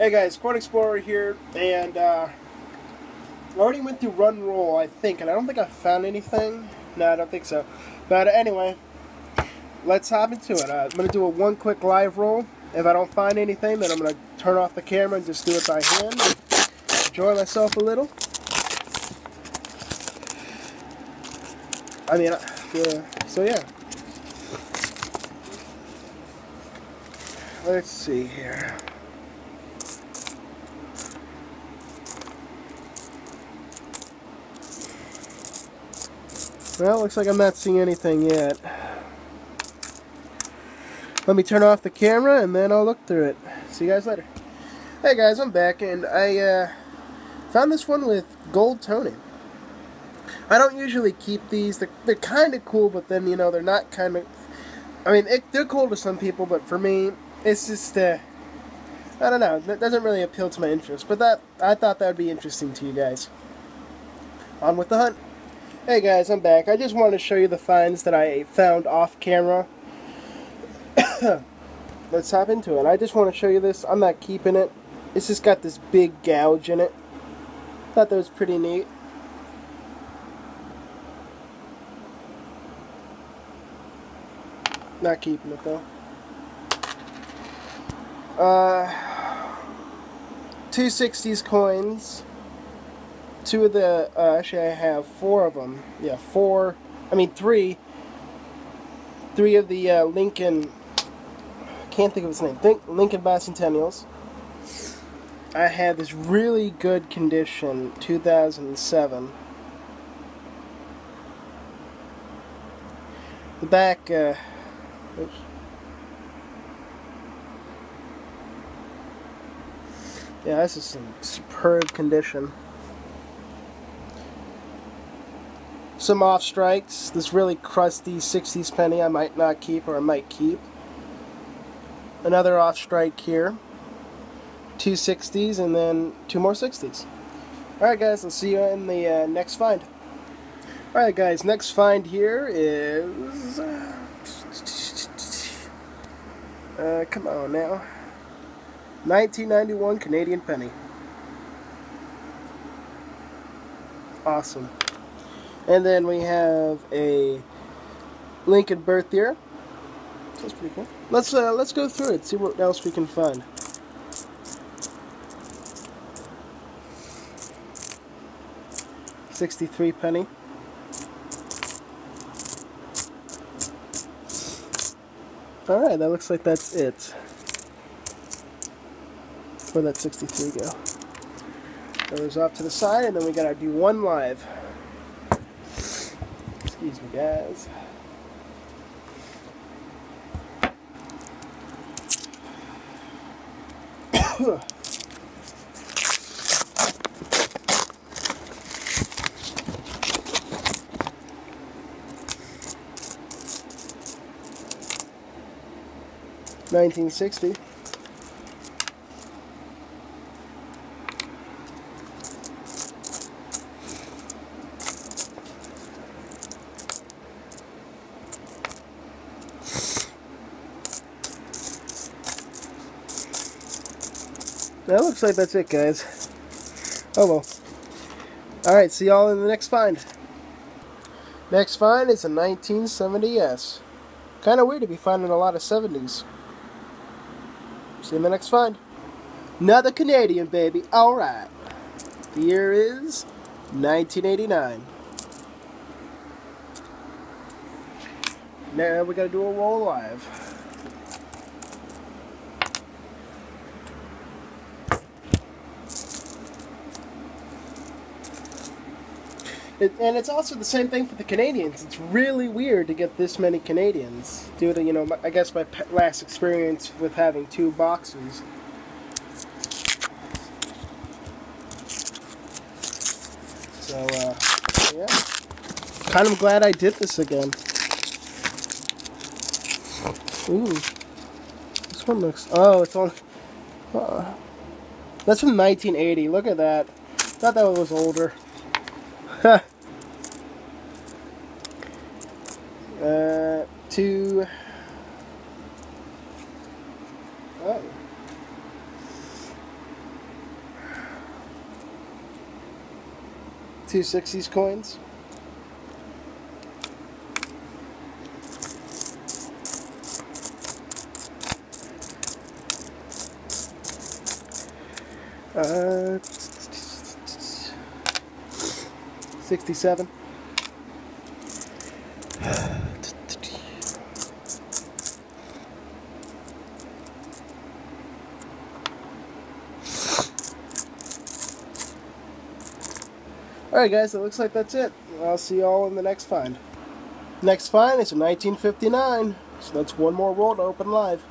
Hey guys, Coin Explorer here, and uh, I already went through Run Roll, I think, and I don't think I found anything. No, I don't think so. But uh, anyway, let's hop into it. Uh, I'm going to do a one quick live roll. If I don't find anything, then I'm going to turn off the camera and just do it by hand. Enjoy myself a little. I mean, uh, yeah, so yeah. Let's see here. Well, looks like I'm not seeing anything yet. Let me turn off the camera and then I'll look through it. See you guys later. Hey guys, I'm back and I uh, found this one with gold toning. I don't usually keep these. They're, they're kind of cool, but then, you know, they're not kind of... I mean, it, they're cool to some people, but for me, it's just... Uh, I don't know. That doesn't really appeal to my interest. But that I thought that would be interesting to you guys. On with the hunt. Hey guys, I'm back. I just wanted to show you the finds that I found off camera. Let's hop into it. I just want to show you this. I'm not keeping it. It's just got this big gouge in it. Thought that was pretty neat. Not keeping it though. Uh, 260s coins two of the uh, actually I have four of them. Yeah, four. I mean three. Three of the uh, Lincoln. Can't think of his name. Think Lincoln Bicentennials. I had this really good condition, 2007. The back. Uh, oops. Yeah, this is in superb condition. Some off strikes. This really crusty 60s penny I might not keep or I might keep. Another off strike here. Two 60s and then two more 60s. Alright guys, I'll see you in the uh, next find. Alright guys, next find here is... Uh, come on now. 1991 Canadian penny. Awesome. And then we have a Lincoln birth year. That's pretty cool. Let's uh, let's go through it. See what else we can find. Sixty-three penny. All right, that looks like that's it. Where'd that 63 go? Goes off to the side, and then we gotta do one live. Excuse me, guys. Nineteen sixty. That looks like that's it, guys. Oh well. Alright, see y'all in the next find. Next find is a 1970S. Kind of weird to be finding a lot of 70s. See you in the next find. Another Canadian, baby. Alright. The year is 1989. Now we gotta do a roll live. It, and it's also the same thing for the Canadians. It's really weird to get this many Canadians due to, you know, I guess my last experience with having two boxes. So, uh, yeah. Kind of glad I did this again. Ooh. This one looks... Oh, it's on... Uh, that's from 1980. Look at that. Thought that one was older. uh, two. Oh. Two sixties coins. Uh, 67. Alright guys, it looks like that's it. I'll see you all in the next find. Next find is a 1959, so that's one more roll to open live.